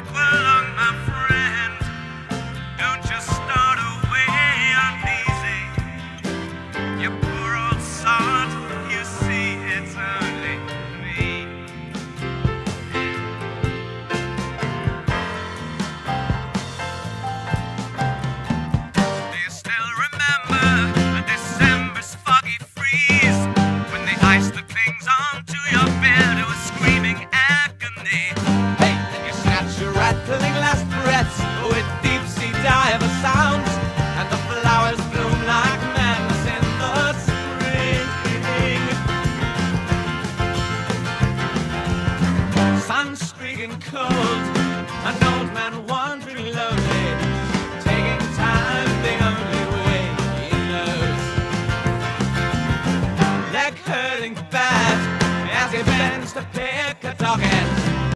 Aqualung, sparkling last breaths with deep sea diver sounds, and the flowers bloom like madness in the spring. Sun streaking cold, an old man wandering lonely, taking time the only way he knows. Leg hurting bad as he bends to pick a docket.